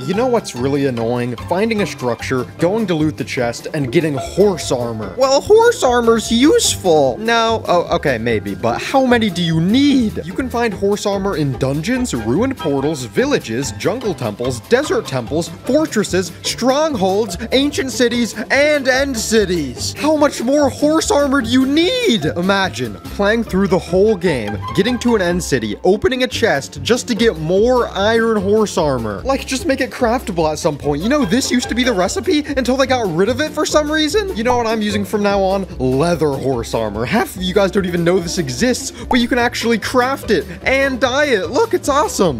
You know what's really annoying? Finding a structure, going to loot the chest, and getting horse armor. Well, horse armor's useful. No, oh, okay, maybe, but how many do you need? You can find horse armor in dungeons, ruined portals, villages, jungle temples, desert temples, fortresses, strongholds, ancient cities, and end cities. How much more horse armor do you need? Imagine playing through the whole game, getting to an end city, opening a chest just to get more iron horse armor. Like, just make it craftable at some point. You know, this used to be the recipe until they got rid of it for some reason. You know what I'm using from now on? Leather horse armor. Half of you guys don't even know this exists, but you can actually craft it and dye it. Look, it's awesome.